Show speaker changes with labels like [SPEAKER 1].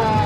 [SPEAKER 1] sa